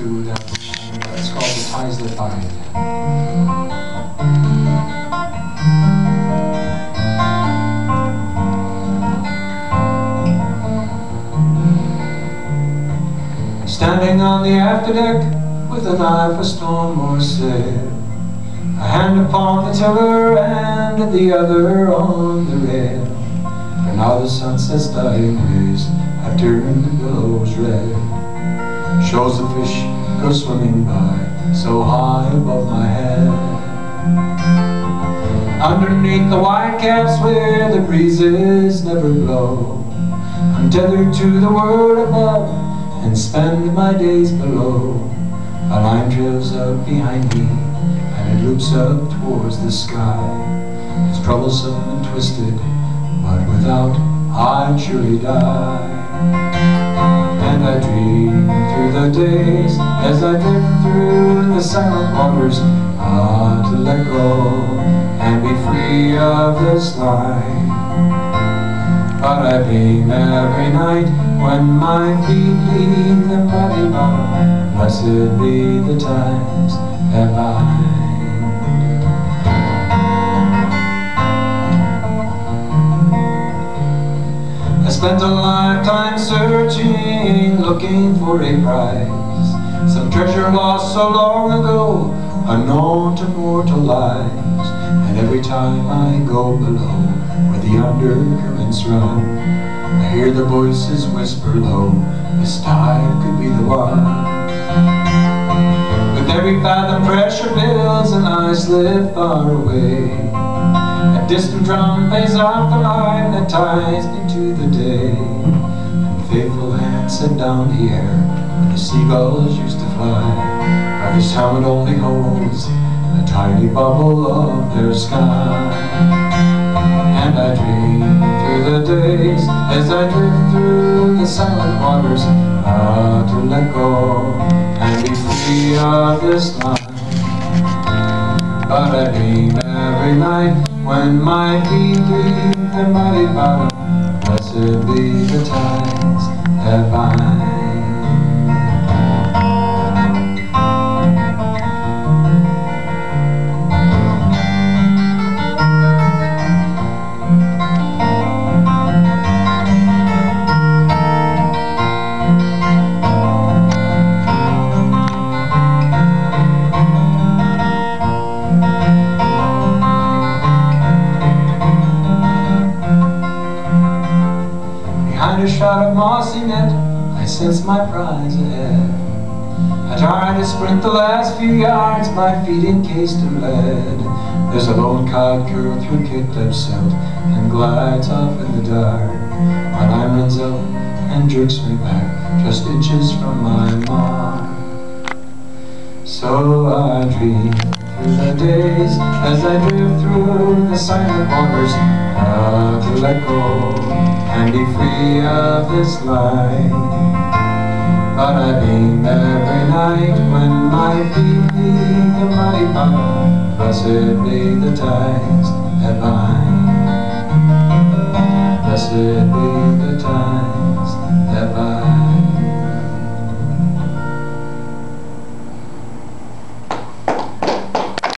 to. It's called The Ties That Bind. Standing on the afterdeck with a knife, for storm or sail, a hand upon the tiller and the other on the rail. For now the sunset's dying rays have turned the billows red. Shows the fish go swimming by so high above my head. Underneath the white caps where the breezes never blow, I'm tethered to the world above and spend my days below. A line trails up behind me and it loops up towards the sky. It's troublesome and twisted, but without I'd surely die. Days as I drift through the silent waters, ah, to let go and be free of this life. But I dream every night when my feet leave the muddy bottom. Blessed be the times that. I spent a lifetime searching, looking for a prize. Some treasure lost so long ago, unknown to mortal eyes. And every time I go below, where the undercurrents run, I hear the voices whisper low, this time could be the one. With every fathom pressure builds and I slip far away. Distant drum plays out the line that ties me to the day. And faithful hands send down the air where the seagulls used to fly. By this it only holds a tiny bubble of their sky. And I dream through the days as I drift through the silent waters, ah, to let go and be free of this life. But I dream every night when my feet leave the muddy A of mossy net, I sense my prize ahead. I try to sprint the last few yards, my feet encased in lead. There's a lone cod curl through kicked up and glides off in the dark. My line runs out and jerks me back, just inches from my mark. So I dream through the days as I drift through the silent waters, how to let go and be free of this life. But I dream every night when my feet lead the mighty power, blessed be the times that I. Blessed be the times that I.